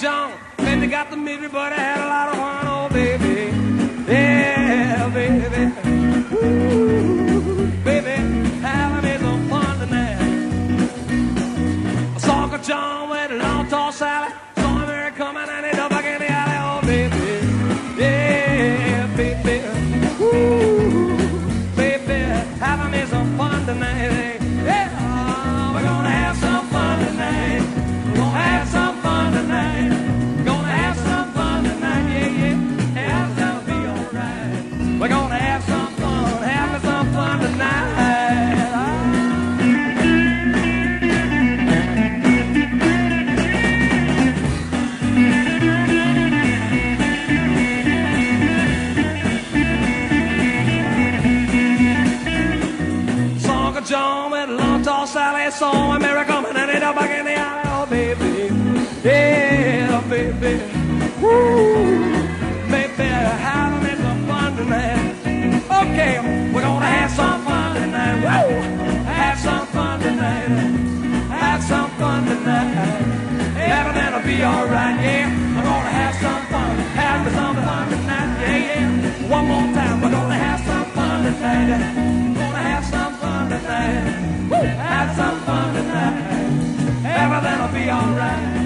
John. Said they got the misery, but I had a lot of fun, oh baby. Yeah, baby. Ooh, baby, having me some fun tonight. I saw John with a long toss John with long Tall Sally saw a and and ended up back in the aisle, baby. Yeah, baby. Woo, baby, having some fun tonight. Okay, we're gonna have some fun tonight. Woo, have some fun tonight. Have some fun tonight. Everything'll be alright. Yeah. Have some fun tonight. Everything'll be alright.